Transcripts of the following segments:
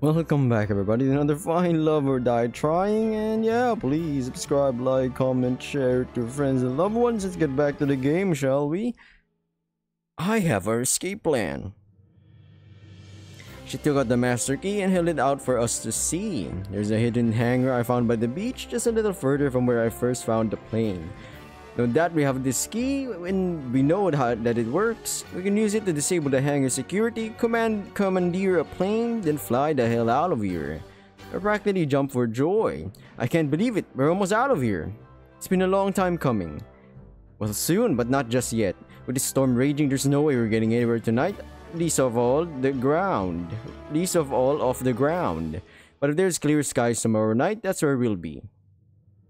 Welcome back everybody. To another fine love or die trying and yeah please subscribe like comment share to friends and loved ones. Let's get back to the game shall we? I have our escape plan. She took out the master key and held it out for us to see. There's a hidden hangar I found by the beach just a little further from where I first found the plane now that we have this key and we know how, that it works, we can use it to disable the hangar security, command commandeer a plane, then fly the hell out of here. I practically jump for joy. I can't believe it, we're almost out of here. It's been a long time coming. Well, soon, but not just yet. With the storm raging, there's no way we're getting anywhere tonight. Least of all, the ground. Least of all, off the ground. But if there's clear skies tomorrow night, that's where we'll be.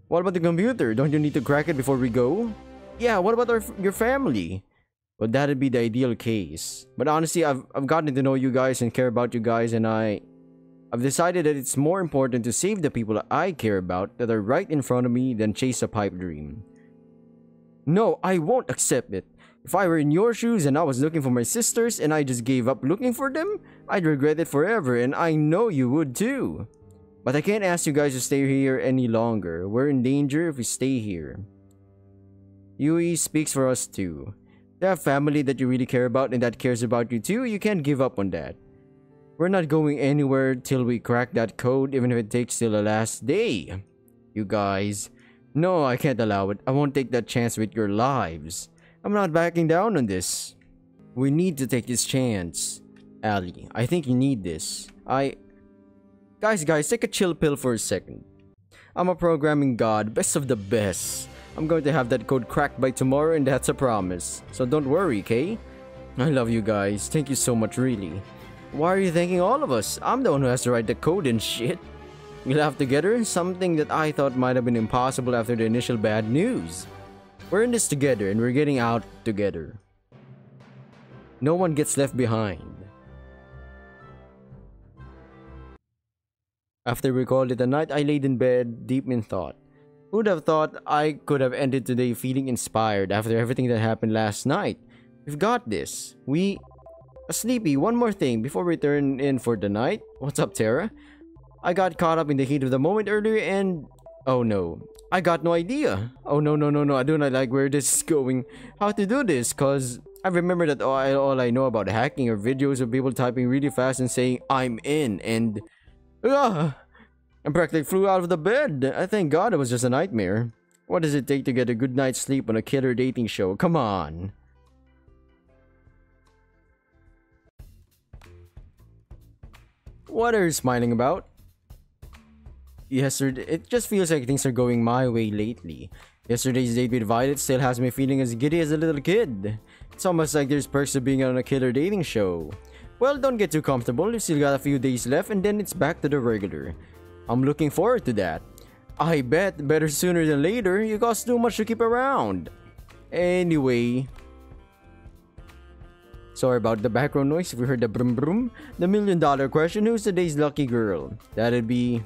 What about the computer? Don't you need to crack it before we go? Yeah, what about our, your family? Well, that'd be the ideal case. But honestly, I've, I've gotten to know you guys and care about you guys and I... I've decided that it's more important to save the people I care about that are right in front of me than chase a pipe dream. No, I won't accept it. If I were in your shoes and I was looking for my sisters and I just gave up looking for them, I'd regret it forever and I know you would too. But I can't ask you guys to stay here any longer. We're in danger if we stay here. Yui speaks for us too. You have family that you really care about and that cares about you too, you can't give up on that. We're not going anywhere till we crack that code even if it takes till the last day. You guys. No, I can't allow it. I won't take that chance with your lives. I'm not backing down on this. We need to take this chance. Ali, I think you need this. I... Guys, guys, take a chill pill for a second. I'm a programming god, best of the best. I'm going to have that code cracked by tomorrow and that's a promise. So don't worry, okay? I love you guys. Thank you so much, really. Why are you thanking all of us? I'm the one who has to write the code and shit. We laughed together, something that I thought might have been impossible after the initial bad news. We're in this together and we're getting out together. No one gets left behind. After we called it a night, I laid in bed, deep in thought. Who'd have thought I could have ended today feeling inspired after everything that happened last night? We've got this. We... Uh, Sleepy, one more thing before we turn in for the night. What's up, Terra? I got caught up in the heat of the moment earlier and... Oh no. I got no idea. Oh no, no, no, no. I do not like where this is going. How to do this, cause... I remember that all I, all I know about hacking are videos of people typing really fast and saying, I'm in, and... Ugh! I practically flew out of the bed. I thank God it was just a nightmare. What does it take to get a good night's sleep on a killer dating show? Come on. What are you smiling about? Yesterday, it just feels like things are going my way lately. Yesterday's date with Violet still has me feeling as giddy as a little kid. It's almost like there's perks to being on a killer dating show. Well, don't get too comfortable, you still got a few days left and then it's back to the regular. I'm looking forward to that. I bet better sooner than later, you cost too much to keep around. Anyway. Sorry about the background noise if we heard the brum brum. The million dollar question, who's today's lucky girl? That'd be...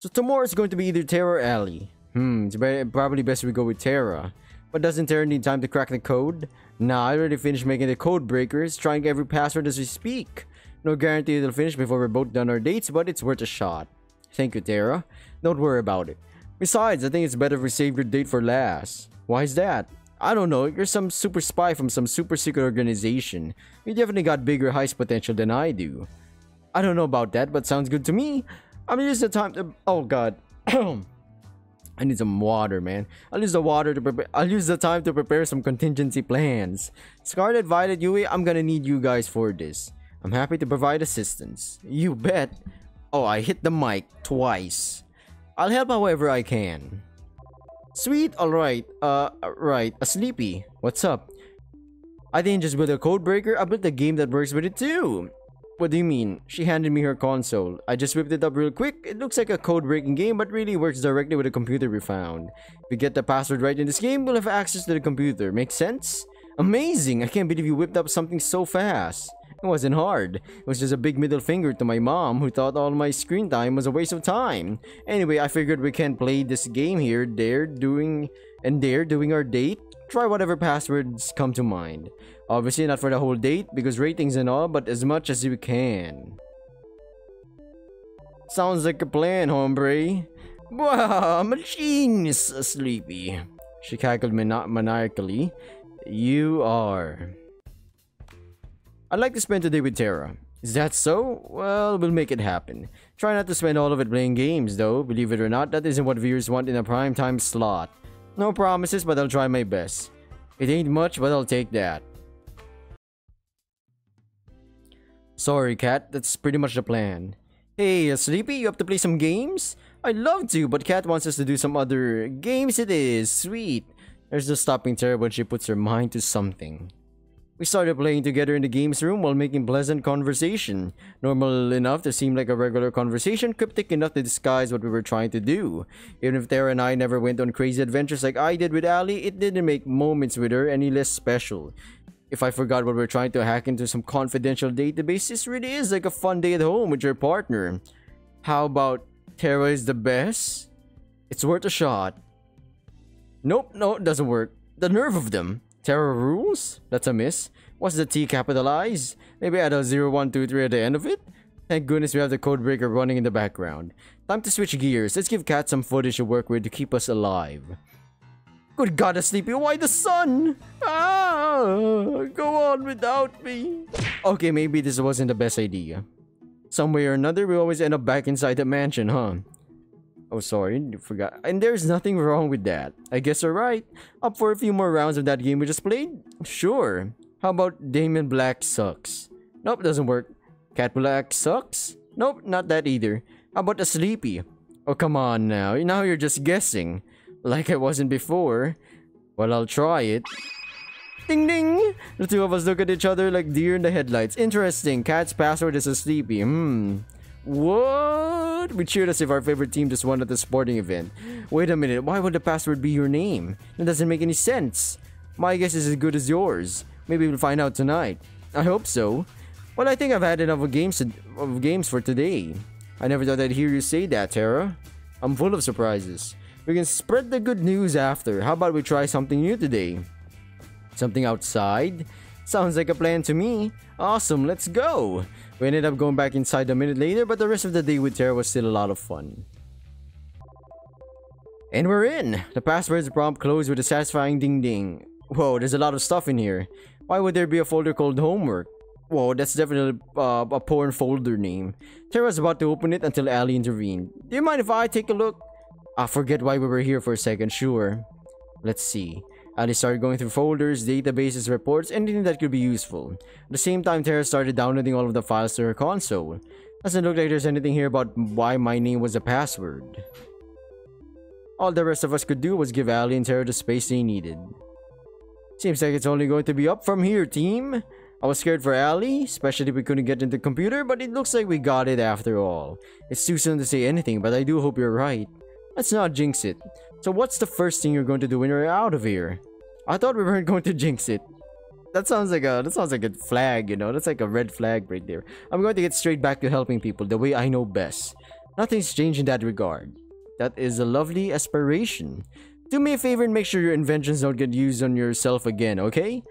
So tomorrow it's going to be either Terra or Ali. Hmm, it's probably best we go with Terra. But doesn't Terra need time to crack the code? Nah, I already finished making the code breakers, trying every password as we speak. No guarantee it'll finish before we're both done our dates, but it's worth a shot. Thank you, Terra. Don't worry about it. Besides, I think it's better if we save your date for last. Why is that? I don't know, you're some super spy from some super secret organization. You definitely got bigger heist potential than I do. I don't know about that, but sounds good to me. I'm use the time to- Oh god. I need some water, man. I'll use the water to prepare- I'll use the time to prepare some contingency plans. Scarlet, Violet, Yui, I'm gonna need you guys for this. I'm happy to provide assistance. You bet. Oh, I hit the mic twice. I'll help however I can. Sweet, alright. Uh, right. A sleepy. What's up? I didn't just build a code breaker, I built a game that works with it too. What do you mean? She handed me her console. I just whipped it up real quick. It looks like a code-breaking game, but really works directly with the computer we found. If we get the password right in this game, we'll have access to the computer. Make sense? Amazing! I can't believe you whipped up something so fast. It wasn't hard. It was just a big middle finger to my mom who thought all my screen time was a waste of time. Anyway, I figured we can play this game here, there, doing, and there, doing our date. Try whatever passwords come to mind. Obviously not for the whole date because ratings and all, but as much as you can. Sounds like a plan, hombre. Wow, I'm a genius, Sleepy. She cackled mani maniacally. You are. I'd like to spend today with Terra. Is that so? Well, we'll make it happen. Try not to spend all of it playing games, though. Believe it or not, that isn't what viewers want in a prime time slot. No promises, but I'll try my best. It ain't much, but I'll take that. Sorry, Cat. That's pretty much the plan. Hey, uh, Sleepy, you have to play some games? I'd love to, but Cat wants us to do some other games it is. Sweet. There's no stopping Terra when she puts her mind to something. We started playing together in the games room while making pleasant conversation. Normal enough to seem like a regular conversation, cryptic enough to disguise what we were trying to do. Even if Terra and I never went on crazy adventures like I did with Ali, it didn't make moments with her any less special. If I forgot what we we're trying to hack into some confidential database, this really is like a fun day at home with your partner. How about Terra is the best? It's worth a shot. Nope, no, it doesn't work. The nerve of them. Terra rules? That's a miss. What's the T capitalized? Maybe add a 0123 at the end of it? Thank goodness we have the codebreaker running in the background. Time to switch gears. Let's give Cat some footage to work with to keep us alive. Good God, Sleepy, why the sun? Ah, go on without me. Okay, maybe this wasn't the best idea. Some way or another, we always end up back inside the mansion, huh? Oh, sorry, forgot. And there's nothing wrong with that. I guess you're right. Up for a few more rounds of that game we just played? Sure. How about Damien Black sucks? Nope, doesn't work. Cat Black sucks? Nope, not that either. How about the Sleepy? Oh, come on now. Now you're just guessing. Like I wasn't before. Well, I'll try it. Ding ding! The two of us look at each other like deer in the headlights. Interesting. Cat's password is a Sleepy. Hmm. What? We cheered as if our favorite team just won at the sporting event. Wait a minute, why would the password be your name? That doesn't make any sense. My guess is as good as yours. Maybe we'll find out tonight. I hope so. Well, I think I've had enough of games, of games for today. I never thought I'd hear you say that, Terra. I'm full of surprises. We can spread the good news after. How about we try something new today? Something outside? Sounds like a plan to me. Awesome, let's go! We ended up going back inside a minute later, but the rest of the day with Terra was still a lot of fun. And we're in! The passwords prompt closed with a satisfying ding ding. Whoa, there's a lot of stuff in here. Why would there be a folder called homework? Whoa, that's definitely uh, a porn folder name. Terra was about to open it until Ali intervened. Do you mind if I take a look? I forget why we were here for a second, sure. Let's see. Ali started going through folders, databases, reports, anything that could be useful. At the same time, Terra started downloading all of the files to her console. Doesn't look like there's anything here about why my name was a password. All the rest of us could do was give Ali and Terra the space they needed. Seems like it's only going to be up from here, team. I was scared for Ali, especially if we couldn't get into the computer, but it looks like we got it after all. It's too soon to say anything, but I do hope you're right. Let's not jinx it. So what's the first thing you're going to do when you're out of here? I thought we weren't going to jinx it. That sounds like a that sounds like a flag, you know. That's like a red flag right there. I'm going to get straight back to helping people the way I know best. Nothing's changed in that regard. That is a lovely aspiration. Do me a favor and make sure your inventions don't get used on yourself again, okay?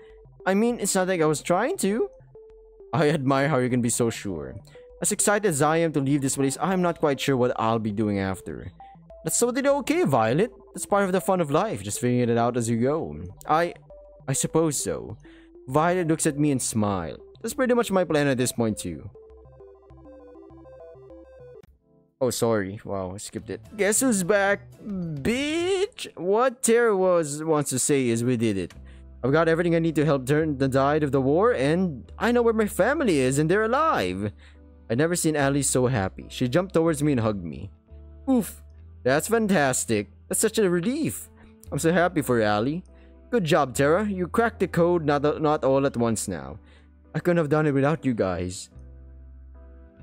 I mean, it's not like I was trying to. I admire how you can be so sure. As excited as I am to leave this place, I'm not quite sure what I'll be doing after. That's totally okay, Violet. That's part of the fun of life, just figuring it out as you go. I... I suppose so. Violet looks at me and smiles. That's pretty much my plan at this point too. Oh, sorry. Wow, I skipped it. Guess who's back, bitch? What Terra was wants to say is we did it. I've got everything I need to help turn the tide of the war, and I know where my family is, and they're alive. I'd never seen Ali so happy. She jumped towards me and hugged me. Oof. That's fantastic. That's such a relief. I'm so happy for Ali. Good job, Terra. You cracked the code not, not all at once now. I couldn't have done it without you guys.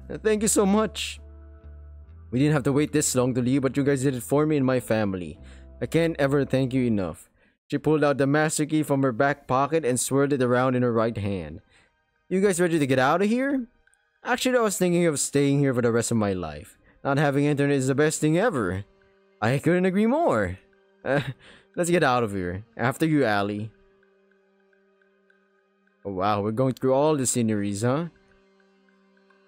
Uh, thank you so much. We didn't have to wait this long to leave, but you guys did it for me and my family. I can't ever thank you enough. She pulled out the master key from her back pocket and swirled it around in her right hand. You guys ready to get out of here? Actually, I was thinking of staying here for the rest of my life. Not having internet is the best thing ever. I couldn't agree more. Uh, let's get out of here. After you, Ali. Oh, wow, we're going through all the sceneries, huh?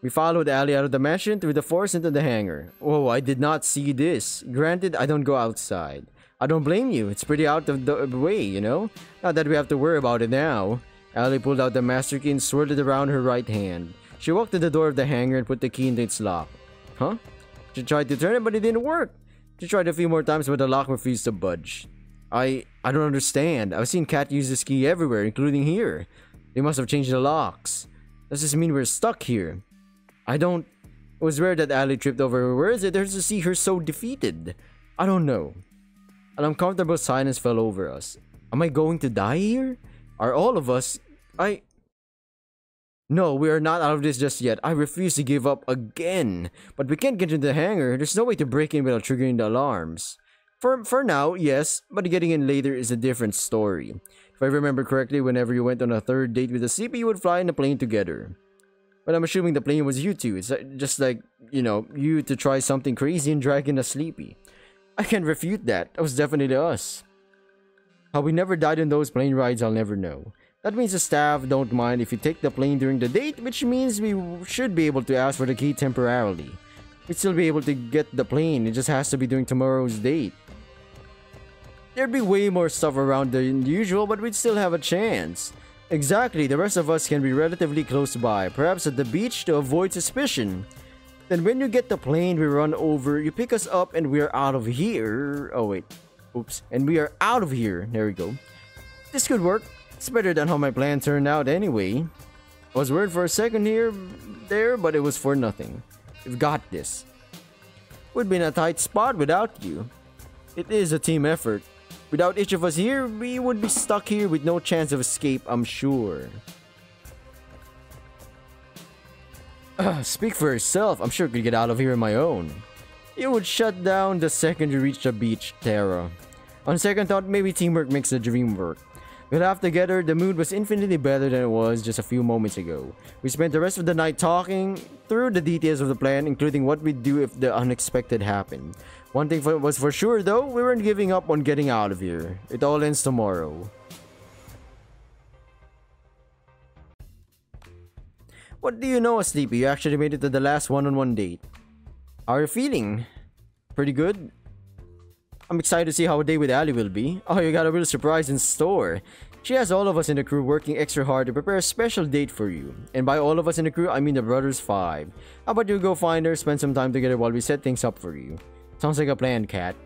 We followed Ali out of the mansion through the forest into the hangar. Oh, I did not see this. Granted, I don't go outside. I don't blame you. It's pretty out of the way, you know? Not that we have to worry about it now. Ali pulled out the master key and swirled it around her right hand. She walked to the door of the hangar and put the key into its lock. Huh? She tried to turn it, but it didn't work. She tried a few more times, but the lock refused to budge. I I don't understand. I've seen Cat use this key everywhere, including here. They must have changed the locks. Does this mean we're stuck here? I don't... It was rare that Ali tripped over her words. It hurts to see her so defeated. I don't know. An uncomfortable silence fell over us. Am I going to die here? Are all of us... I... No, we are not out of this just yet. I refuse to give up again. But we can't get into the hangar. There's no way to break in without triggering the alarms. For, for now, yes, but getting in later is a different story. If I remember correctly, whenever you went on a third date with a sleepy, you would fly in a plane together. But I'm assuming the plane was you two. It's uh, just like, you know, you to try something crazy and drag in a sleepy. I can't refute that. That was definitely us. How we never died in those plane rides, I'll never know. That means the staff don't mind if you take the plane during the date, which means we should be able to ask for the key temporarily. We'd still be able to get the plane, it just has to be during tomorrow's date. There'd be way more stuff around than usual, but we'd still have a chance. Exactly, the rest of us can be relatively close by, perhaps at the beach to avoid suspicion. Then when you get the plane, we run over, you pick us up, and we're out of here. Oh wait, oops. And we are out of here. There we go. This could work. It's better than how my plan turned out anyway. I was worried for a second here, there, but it was for nothing. We've got this. We'd be in a tight spot without you. It is a team effort. Without each of us here, we would be stuck here with no chance of escape, I'm sure. Uh, speak for yourself, I'm sure I could get out of here on my own. You would shut down the second you reach the beach, Terra. On second thought, maybe teamwork makes the dream work. We laughed together, the mood was infinitely better than it was just a few moments ago. We spent the rest of the night talking through the details of the plan, including what we'd do if the unexpected happened. One thing for, was for sure though, we weren't giving up on getting out of here. It all ends tomorrow. What do you know, Sleepy? You actually made it to the last one-on-one -on -one date. How are you feeling? Pretty good? I'm excited to see how a day with Ali will be. Oh, you got a real surprise in store. She has all of us in the crew working extra hard to prepare a special date for you. And by all of us in the crew, I mean the Brothers 5. How about you go find her, spend some time together while we set things up for you. Sounds like a plan, Cat.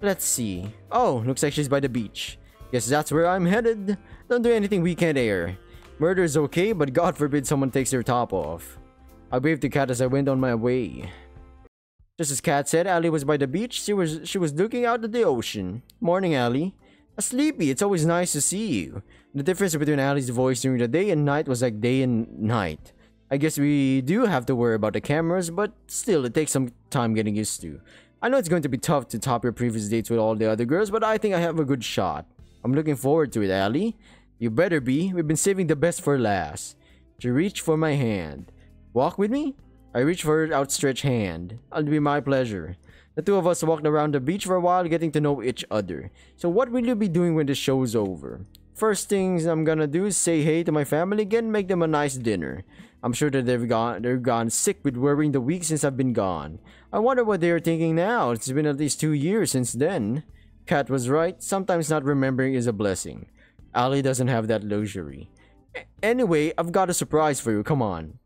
Let's see. Oh, looks like she's by the beach. Guess that's where I'm headed. Don't do anything we can't air. Murder is okay, but God forbid someone takes their top off. I waved to Cat as I went on my way. Just as Kat said, Ali was by the beach. She was she was looking out at the ocean. Morning, Ali. A sleepy. It's always nice to see you. The difference between Ali's voice during the day and night was like day and night. I guess we do have to worry about the cameras, but still, it takes some time getting used to. I know it's going to be tough to top your previous dates with all the other girls, but I think I have a good shot. I'm looking forward to it, Ali. You better be. We've been saving the best for last. She reached for my hand. Walk with me? I reached for her outstretched hand. It'll be my pleasure. The two of us walked around the beach for a while, getting to know each other. So what will you be doing when the show's over? First things I'm gonna do is say hey to my family again make them a nice dinner. I'm sure that they've gone they're gone sick with worrying the week since I've been gone. I wonder what they're thinking now. It's been at least two years since then. Kat was right. Sometimes not remembering is a blessing. Ali doesn't have that luxury. A anyway, I've got a surprise for you. Come on.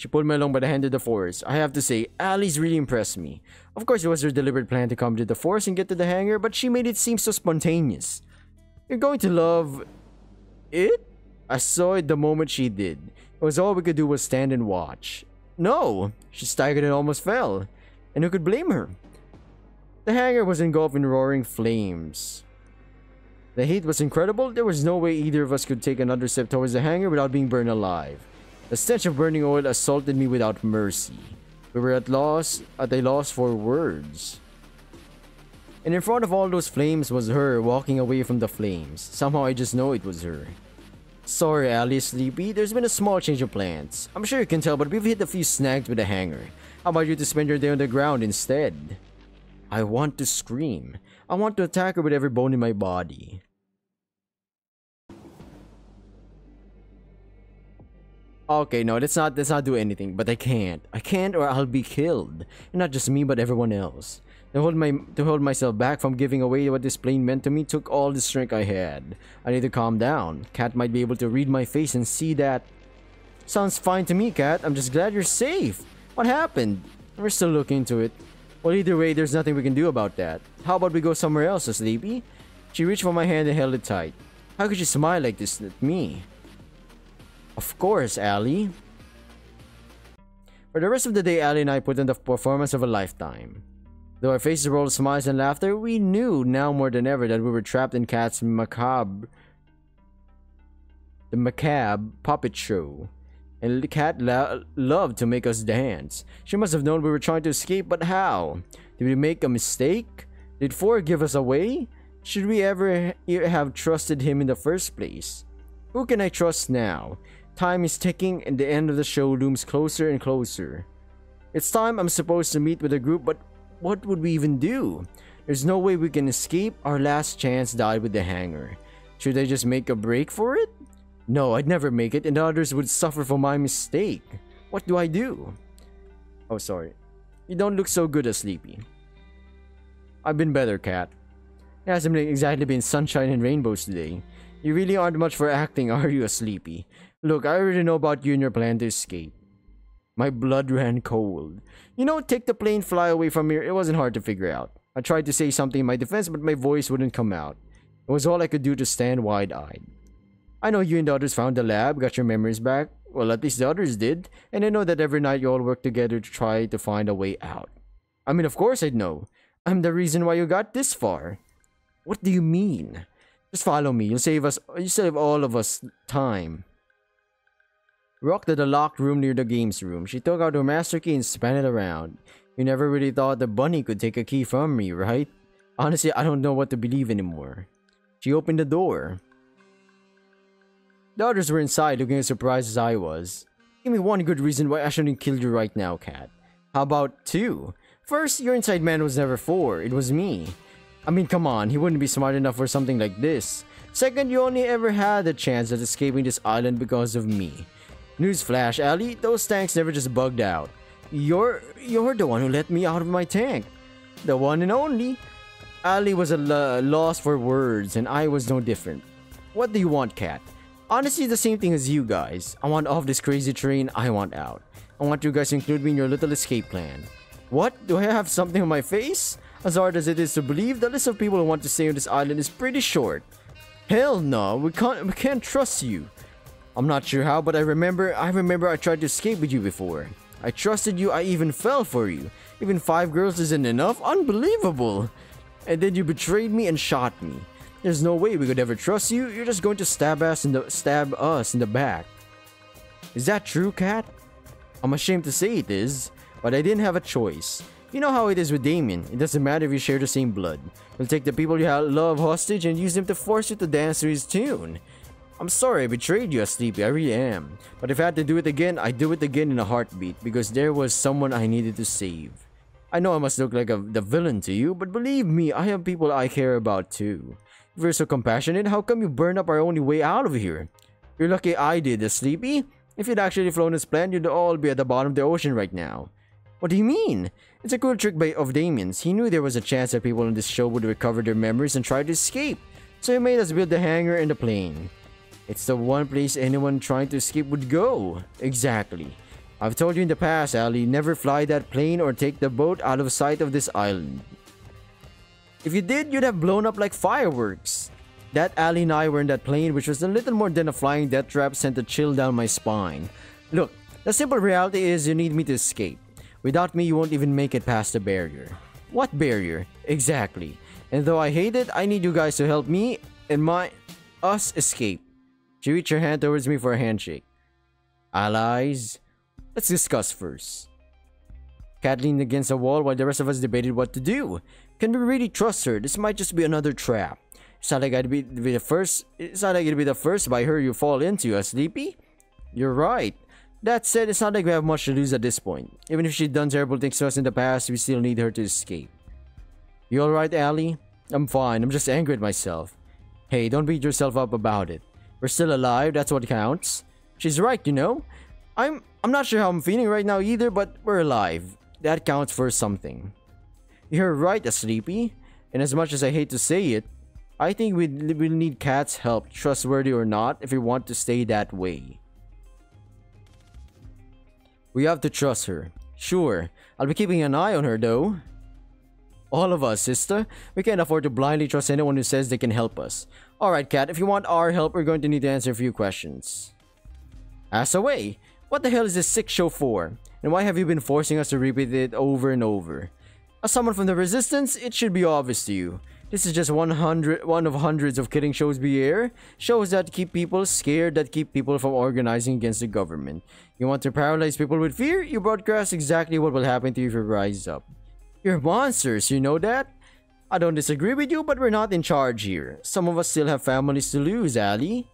She pulled me along by the hand to the forest. I have to say, Ali's really impressed me. Of course, it was her deliberate plan to come to the forest and get to the hangar, but she made it seem so spontaneous. You're going to love... it? I saw it the moment she did. It was all we could do was stand and watch. No! She staggered and almost fell. And who could blame her? The hangar was engulfed in roaring flames. The heat was incredible. There was no way either of us could take another step towards the hangar without being burned alive. The stench of burning oil assaulted me without mercy. We were at loss, at a loss for words. And in front of all those flames was her walking away from the flames. Somehow I just know it was her. Sorry, Alice Sleepy, there's been a small change of plans. I'm sure you can tell, but we've hit a few snags with the hangar. How about you to spend your day on the ground instead? I want to scream. I want to attack her with every bone in my body. Okay, no, let's not let's not do anything. But I can't. I can't, or I'll be killed. And not just me, but everyone else. To hold my to hold myself back from giving away what this plane meant to me took all the strength I had. I need to calm down. Cat might be able to read my face and see that. Sounds fine to me, Cat. I'm just glad you're safe. What happened? We're still looking into it. Well, either way, there's nothing we can do about that. How about we go somewhere else, Sleepy? She reached for my hand and held it tight. How could you smile like this at me? Of course, Allie. For the rest of the day, Allie and I put in the performance of a lifetime. Though our faces rolled smiles and laughter, we knew now more than ever that we were trapped in Cat's macabre, the macabre puppet show. And cat loved to make us dance. She must have known we were trying to escape, but how? Did we make a mistake? Did Four give us away? Should we ever have trusted him in the first place? Who can I trust now? Time is ticking and the end of the show looms closer and closer. It's time I'm supposed to meet with a group, but what would we even do? There's no way we can escape. Our last chance died with the hangar. Should I just make a break for it? No, I'd never make it and others would suffer for my mistake. What do I do? Oh, sorry. You don't look so good as Sleepy. I've been better, Cat. It hasn't exactly been sunshine and rainbows today. You really aren't much for acting, are you, a Sleepy? Look, I already know about you and your plan to escape. My blood ran cold. You know, take the plane, fly away from here. It wasn't hard to figure out. I tried to say something in my defense, but my voice wouldn't come out. It was all I could do to stand wide-eyed. I know you and the others found the lab, got your memories back. Well, at least the others did. And I know that every night you all work together to try to find a way out. I mean, of course I'd know. I'm the reason why you got this far. What do you mean? Just follow me. You'll save us. You save all of us time. Rock to the locked room near the games room. She took out her master key and spun it around. You never really thought the bunny could take a key from me, right? Honestly, I don't know what to believe anymore. She opened the door. The others were inside looking as surprised as I was. Give me one good reason why I shouldn't kill you right now, Cat. How about two? First, your inside man was never four, it was me. I mean, come on, he wouldn't be smart enough for something like this. Second, you only ever had a chance at escaping this island because of me. Newsflash, Ali, those tanks never just bugged out. You're you're the one who let me out of my tank. The one and only. Ali was a loss for words, and I was no different. What do you want, Cat? Honestly, the same thing as you guys. I want off this crazy train, I want out. I want you guys to include me in your little escape plan. What? Do I have something on my face? As hard as it is to believe, the list of people who want to stay on this island is pretty short. Hell no, we can't we can't trust you. I'm not sure how, but I remember I remember I tried to escape with you before. I trusted you, I even fell for you. Even five girls isn't enough? Unbelievable! And then you betrayed me and shot me. There's no way we could ever trust you. You're just going to stab us in the stab us in the back. Is that true, Cat? I'm ashamed to say it is, but I didn't have a choice. You know how it is with Damien. It doesn't matter if you share the same blood. He'll take the people you love hostage and use them to force you to dance to his tune. I'm sorry I betrayed you, Sleepy, I really am. But if I had to do it again, I'd do it again in a heartbeat because there was someone I needed to save. I know I must look like a, the villain to you, but believe me, I have people I care about too. If you're so compassionate, how come you burn up our only way out of here? You're lucky I did, Sleepy. If you'd actually flown as planned, you'd all be at the bottom of the ocean right now. What do you mean? It's a cool trick by, of Damien's. He knew there was a chance that people on this show would recover their memories and try to escape. So he made us build the hangar and the plane. It's the one place anyone trying to escape would go. Exactly. I've told you in the past, Ali, never fly that plane or take the boat out of sight of this island. If you did, you'd have blown up like fireworks. That Ali and I were in that plane, which was a little more than a flying death trap sent a chill down my spine. Look, the simple reality is you need me to escape. Without me, you won't even make it past the barrier. What barrier? Exactly. And though I hate it, I need you guys to help me and my... us escape. She reached her hand towards me for a handshake. Allies? Let's discuss first. Cat leaned against the wall while the rest of us debated what to do. Can we really trust her? This might just be another trap. It's not like I'd be, be the first. It's not like it'd be the first by her you fall into, a sleepy. You're right. That said, it's not like we have much to lose at this point. Even if she's done terrible things to us in the past, we still need her to escape. You alright, Allie? I'm fine. I'm just angry at myself. Hey, don't beat yourself up about it. We're still alive, that's what counts. She's right, you know? I'm I'm not sure how I'm feeling right now either, but we're alive. That counts for something. You're right, Sleepy. And as much as I hate to say it, I think we will need Kat's help, trustworthy or not, if we want to stay that way. We have to trust her. Sure, I'll be keeping an eye on her though. All of us, sister. We can't afford to blindly trust anyone who says they can help us. Alright, Kat, if you want our help, we're going to need to answer a few questions. Ah, Ask away. What the hell is this sick show for? And why have you been forcing us to repeat it over and over? As someone from the Resistance, it should be obvious to you. This is just 100, one of hundreds of killing shows we air. Shows that keep people scared, that keep people from organizing against the government. You want to paralyze people with fear? You broadcast exactly what will happen to you if you rise up. You're monsters, you know that? I don't disagree with you, but we're not in charge here. Some of us still have families to lose, Ali.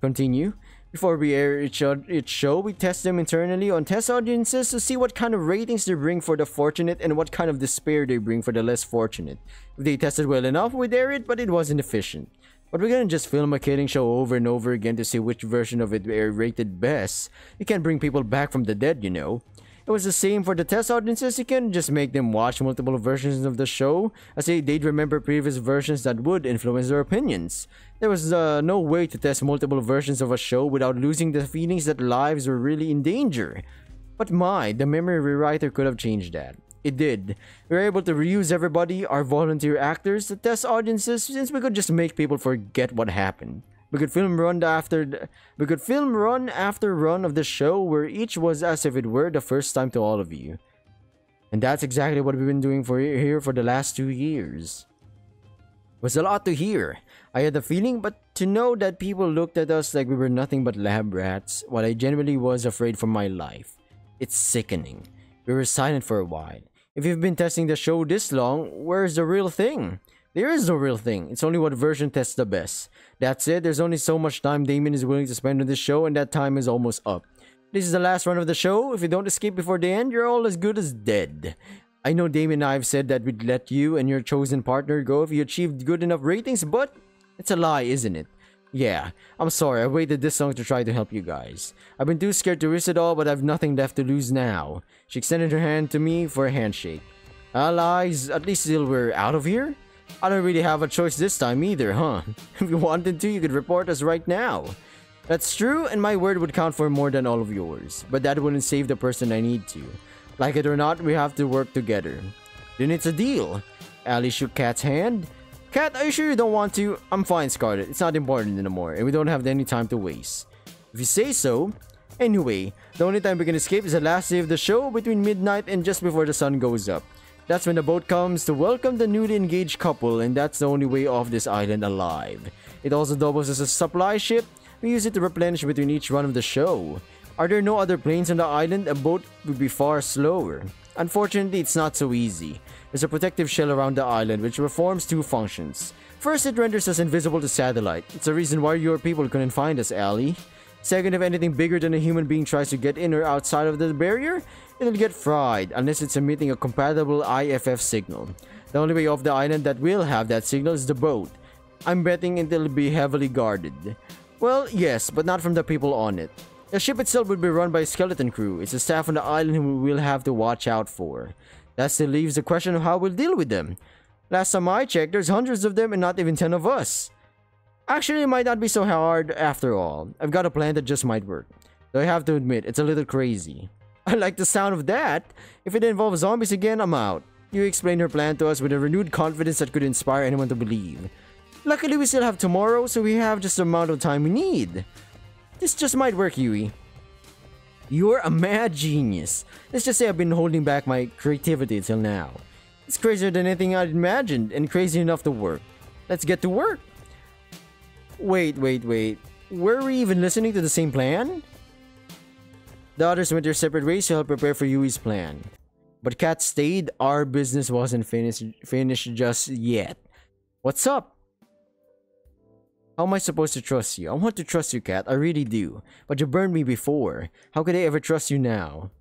Continue. Before we air each show, we test them internally on test audiences to see what kind of ratings they bring for the fortunate and what kind of despair they bring for the less fortunate. If they tested well enough, we'd air it, but it wasn't efficient. But we're gonna just film a killing show over and over again to see which version of it rated best. You can't bring people back from the dead, you know. It was the same for the test audiences. You can just make them watch multiple versions of the show, as they, they'd remember previous versions that would influence their opinions. There was uh, no way to test multiple versions of a show without losing the feelings that lives were really in danger. But my, the memory rewriter could have changed that. It did. We were able to reuse everybody, our volunteer actors, the test audiences, since we could just make people forget what happened. We could film run after we could film run after run of the show where each was as if it were the first time to all of you. And that's exactly what we've been doing for here for the last two years. It was a lot to hear. I had the feeling, but to know that people looked at us like we were nothing but lab rats, while I genuinely was afraid for my life. It's sickening. We were silent for a while. If you've been testing the show this long, where's the real thing? There is no real thing. It's only what version tests the best. That's it. there's only so much time Damien is willing to spend on this show and that time is almost up. This is the last run of the show. If you don't escape before the end, you're all as good as dead. I know Damien and I have said that we'd let you and your chosen partner go if you achieved good enough ratings, but it's a lie, isn't it? Yeah, I'm sorry, I waited this long to try to help you guys. I've been too scared to risk it all, but I've nothing left to lose now. She extended her hand to me for a handshake. Allies, at least till we're out of here? I don't really have a choice this time either, huh? If you wanted to, you could report us right now. That's true, and my word would count for more than all of yours. But that wouldn't save the person I need to. Like it or not, we have to work together. Then it's a deal. Ali shook Kat's hand. Kat, are you sure you don't want to? I'm fine, Scarlet. It's not important anymore, and we don't have any time to waste. If you say so. Anyway, the only time we can escape is the last day of the show between midnight and just before the sun goes up. That's when the boat comes to welcome the newly engaged couple and that's the only way off this island alive. It also doubles as a supply ship. We use it to replenish between each run of the show. Are there no other planes on the island? A boat would be far slower. Unfortunately, it's not so easy. There's a protective shell around the island which performs two functions. First, it renders us invisible to satellite. It's the reason why your people couldn't find us, Ali. Second, if anything bigger than a human being tries to get in or outside of the barrier, it'll get fried unless it's emitting a compatible IFF signal. The only way off the island that will have that signal is the boat. I'm betting it'll be heavily guarded. Well, yes, but not from the people on it. The ship itself would be run by a skeleton crew. It's the staff on the island who we'll have to watch out for. That still leaves the question of how we'll deal with them. Last time I checked, there's hundreds of them and not even 10 of us. Actually, it might not be so hard after all. I've got a plan that just might work. Though I have to admit, it's a little crazy. I like the sound of that. If it involves zombies again, I'm out. You explained your plan to us with a renewed confidence that could inspire anyone to believe. Luckily, we still have tomorrow, so we have just the amount of time we need. This just might work, Yui. You're a mad genius. Let's just say I've been holding back my creativity till now. It's crazier than anything I'd imagined, and crazy enough to work. Let's get to work. Wait, wait, wait. Were we even listening to the same plan? The others went their separate ways to help prepare for Yui's plan. But Kat stayed, our business wasn't finished, finished just yet. What's up? How am I supposed to trust you? I want to trust you, Kat. I really do. But you burned me before. How could I ever trust you now?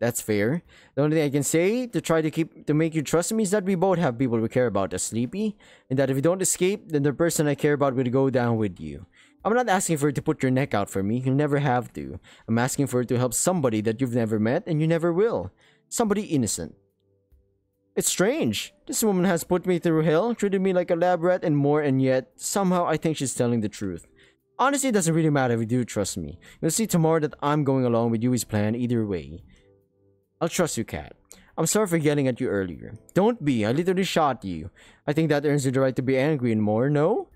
That's fair. The only thing I can say to try to keep to make you trust me is that we both have people we care about as sleepy, and that if you don't escape, then the person I care about will go down with you. I'm not asking for you to put your neck out for me. You never have to. I'm asking for you to help somebody that you've never met and you never will. Somebody innocent. It's strange. This woman has put me through hell, treated me like a lab rat and more, and yet, somehow I think she's telling the truth. Honestly, it doesn't really matter if you do trust me. You'll see tomorrow that I'm going along with Yui's plan either way. I'll trust you, Kat. I'm sorry for yelling at you earlier. Don't be, I literally shot you. I think that earns you the right to be angry and more, no?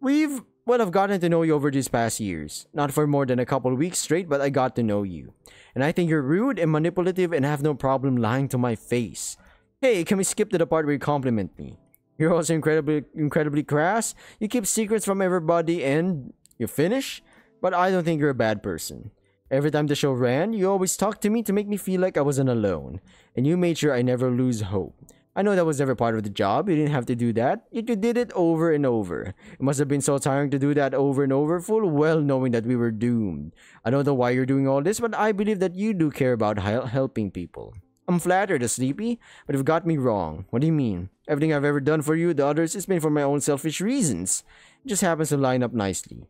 We've, well, I've gotten to know you over these past years. Not for more than a couple weeks straight, but I got to know you. And I think you're rude and manipulative and have no problem lying to my face. Hey, can we skip to the part where you compliment me? You're also incredibly incredibly crass. You keep secrets from everybody and you finish? But I don't think you're a bad person. Every time the show ran, you always talked to me to make me feel like I wasn't alone. And you made sure I never lose hope. I know that was never part of the job, you didn't have to do that, yet you did it over and over. It must have been so tiring to do that over and over, full well knowing that we were doomed. I don't know why you're doing all this, but I believe that you do care about helping people. I'm flattered, Sleepy, but you've got me wrong. What do you mean? Everything I've ever done for you, the others, has been for my own selfish reasons. It just happens to line up nicely.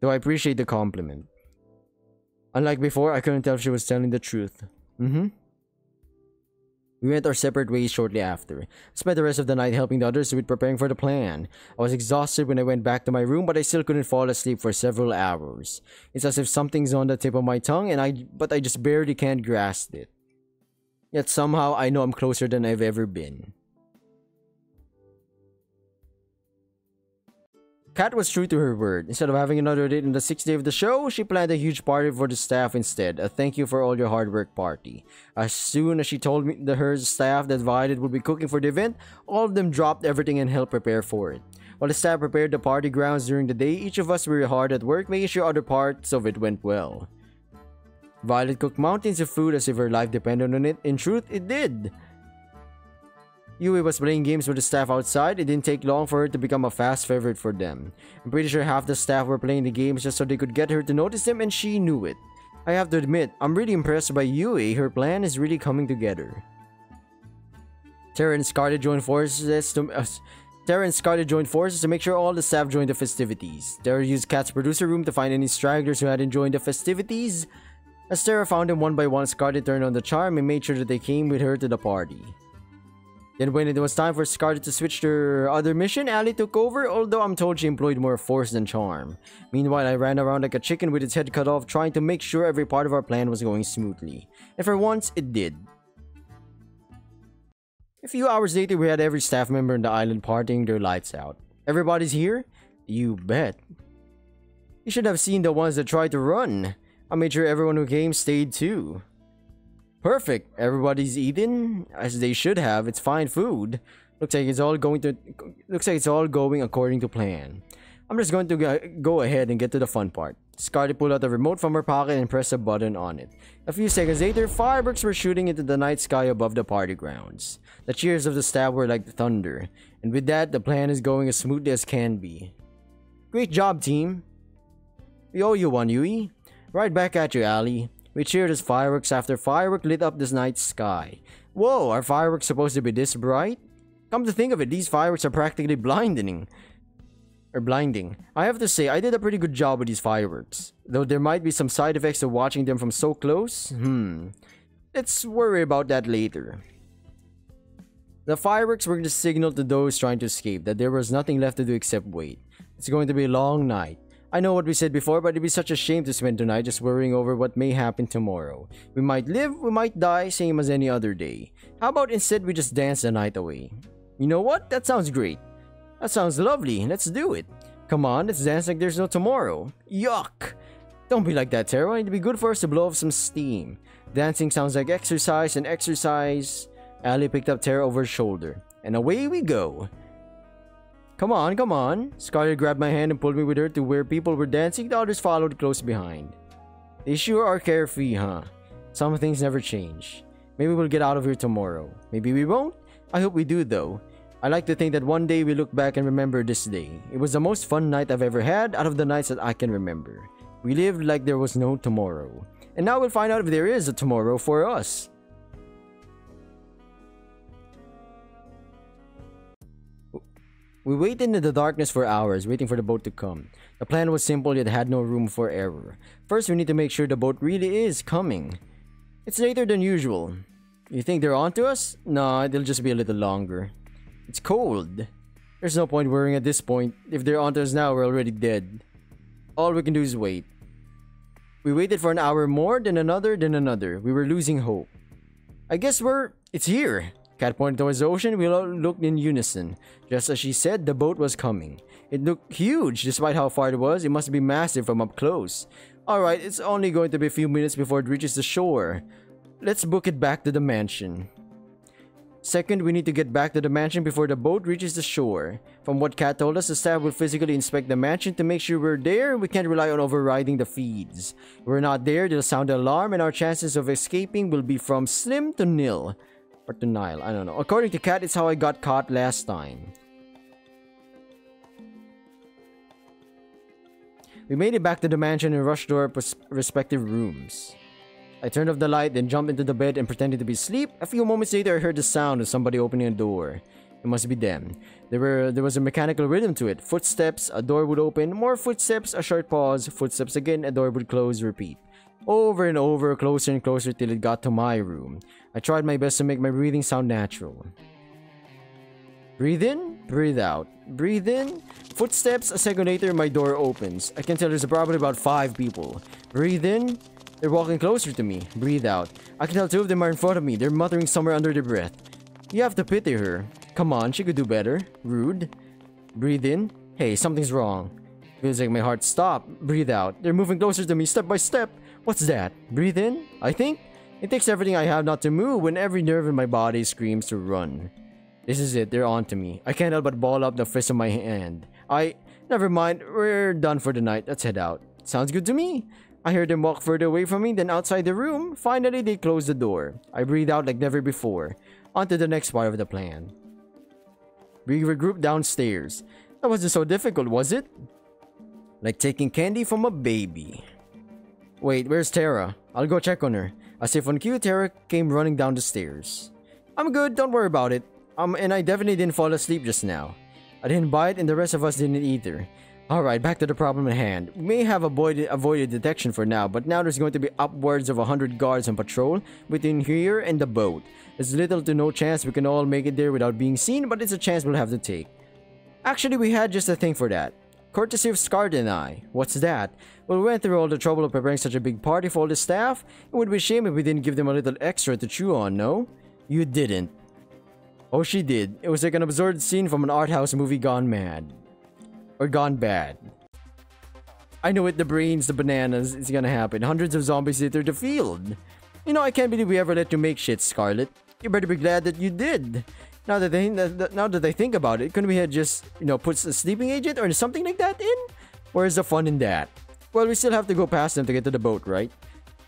Though I appreciate the compliment. Unlike before, I couldn't tell if she was telling the truth. Mm-hmm. We went our separate ways shortly after. I spent the rest of the night helping the others with preparing for the plan. I was exhausted when I went back to my room, but I still couldn't fall asleep for several hours. It's as if something's on the tip of my tongue, and I but I just barely can't grasp it. Yet somehow I know I'm closer than I've ever been. Kat was true to her word. Instead of having another date on the sixth day of the show, she planned a huge party for the staff instead. A thank you for all your hard work party. As soon as she told me the her staff that Violet would be cooking for the event, all of them dropped everything and helped prepare for it. While the staff prepared the party grounds during the day, each of us were hard at work making sure other parts of it went well. Violet cooked mountains of food as if her life depended on it. In truth, it did. Yui was playing games with the staff outside. It didn't take long for her to become a fast favorite for them. I'm pretty sure half the staff were playing the games just so they could get her to notice them and she knew it. I have to admit, I'm really impressed by Yui. Her plan is really coming together. Terra and Scarlet joined forces to... Uh, Terra and Scarlet joined forces to make sure all the staff joined the festivities. Terra used Kat's producer room to find any stragglers who hadn't joined the festivities. As Terra found them one by one, Scarlet turned on the charm and made sure that they came with her to the party. Then when it was time for Scarlet to switch to her other mission, Ali took over, although I'm told she employed more force than charm. Meanwhile, I ran around like a chicken with its head cut off, trying to make sure every part of our plan was going smoothly. And for once, it did. A few hours later, we had every staff member in the island partying their lights out. Everybody's here? You bet. You should have seen the ones that tried to run. I made sure everyone who came stayed too. Perfect. Everybody's eating as they should have. It's fine food. Looks like it's all going to looks like it's all going according to plan. I'm just going to go ahead and get to the fun part. Scarlet pulled out the remote from her pocket and pressed a button on it. A few seconds later, fireworks were shooting into the night sky above the party grounds. The cheers of the staff were like thunder, and with that, the plan is going as smoothly as can be. Great job, team! We owe you one, Yui. Right back at you, Ali. We cheered as fireworks after firework lit up this night sky. Whoa, are fireworks supposed to be this bright? Come to think of it, these fireworks are practically blinding. Or blinding. I have to say, I did a pretty good job with these fireworks. Though there might be some side effects of watching them from so close. Hmm. Let's worry about that later. The fireworks were the signal to those trying to escape that there was nothing left to do except wait. It's going to be a long night. I know what we said before, but it'd be such a shame to spend tonight just worrying over what may happen tomorrow. We might live, we might die, same as any other day. How about instead we just dance the night away? You know what? That sounds great. That sounds lovely. Let's do it. Come on, let's dance like there's no tomorrow. Yuck! Don't be like that, Terra. It'd be good for us to blow off some steam. Dancing sounds like exercise, and exercise... Ali picked up Terra over his shoulder. And away we go. Come on, come on. Scarlet grabbed my hand and pulled me with her to where people were dancing. The others followed close behind. They sure are carefree, huh? Some things never change. Maybe we'll get out of here tomorrow. Maybe we won't. I hope we do, though. I like to think that one day we look back and remember this day. It was the most fun night I've ever had out of the nights that I can remember. We lived like there was no tomorrow. And now we'll find out if there is a tomorrow for us. We waited in the darkness for hours, waiting for the boat to come. The plan was simple yet had no room for error. First, we need to make sure the boat really is coming. It's later than usual. You think they're onto us? Nah, it'll just be a little longer. It's cold. There's no point worrying at this point. If they're onto us now, we're already dead. All we can do is wait. We waited for an hour more, then another, then another. We were losing hope. I guess we're... It's here. Kat pointed towards the ocean. We all looked in unison. Just as she said, the boat was coming. It looked huge, despite how far it was. It must be massive from up close. Alright, it's only going to be a few minutes before it reaches the shore. Let's book it back to the mansion. Second, we need to get back to the mansion before the boat reaches the shore. From what Kat told us, the staff will physically inspect the mansion to make sure we're there. We can't rely on overriding the feeds. If we're not there, they'll sound the alarm and our chances of escaping will be from slim to nil. Or Nile, I don't know. According to Kat, it's how I got caught last time. We made it back to the mansion and rushed to our respective rooms. I turned off the light, then jumped into the bed and pretended to be asleep. A few moments later, I heard the sound of somebody opening a door. It must be them. There were there was a mechanical rhythm to it. Footsteps, a door would open, more footsteps, a short pause, footsteps again, a door would close, repeat. Over and over, closer and closer till it got to my room. I tried my best to make my breathing sound natural. Breathe in, breathe out. Breathe in. Footsteps, a second later, my door opens. I can tell there's probably about five people. Breathe in. They're walking closer to me. Breathe out. I can tell two of them are in front of me. They're muttering somewhere under their breath. You have to pity her. Come on, she could do better. Rude. Breathe in. Hey, something's wrong. Feels like my heart stopped. Breathe out. They're moving closer to me step by step. What's that? Breathe in? I think? It takes everything I have not to move when every nerve in my body screams to run. This is it, they're on to me. I can't help but ball up the fist of my hand. I... Never mind, we're done for the night. Let's head out. Sounds good to me. I heard them walk further away from me, then outside the room. Finally, they closed the door. I breathed out like never before. On to the next part of the plan. We regrouped downstairs. That wasn't so difficult, was it? Like taking candy from a baby. Wait, where's Terra? I'll go check on her. As if on cue, Terra came running down the stairs. I'm good, don't worry about it. Um, and I definitely didn't fall asleep just now. I didn't bite and the rest of us didn't either. Alright, back to the problem at hand. We may have avoided, avoided detection for now, but now there's going to be upwards of 100 guards on patrol between here and the boat. There's little to no chance we can all make it there without being seen, but it's a chance we'll have to take. Actually, we had just a thing for that. Courtesy of I. What's that? Well, we went through all the trouble of preparing such a big party for all the staff. It would be a shame if we didn't give them a little extra to chew on, no? You didn't. Oh, she did. It was like an absurd scene from an art house movie gone mad. Or gone bad. I know it, the brains, the bananas, it's gonna happen. Hundreds of zombies litter the field. You know, I can't believe we ever let you make shit, Scarlet. You better be glad that you did. Now that they now that I think about it, couldn't we have just you know put a sleeping agent or something like that in? Where's the fun in that? Well, we still have to go past them to get to the boat, right?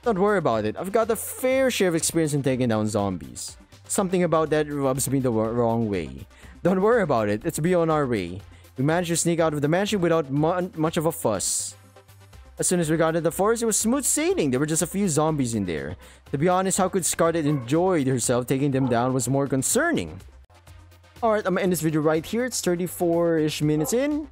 Don't worry about it. I've got a fair share of experience in taking down zombies. Something about that rubs me the wrong way. Don't worry about it. Let's be on our way. We managed to sneak out of the mansion without mu much of a fuss. As soon as we got into the forest, it was smooth sailing. There were just a few zombies in there. To be honest, how could Scarlet enjoy herself taking them down was more concerning. Alright, I'm gonna end this video right here. It's 34-ish minutes in.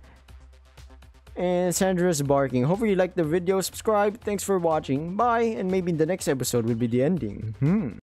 And Sandra's barking. Hopefully you liked the video. Subscribe. Thanks for watching. Bye. And maybe in the next episode will be the ending. Hmm.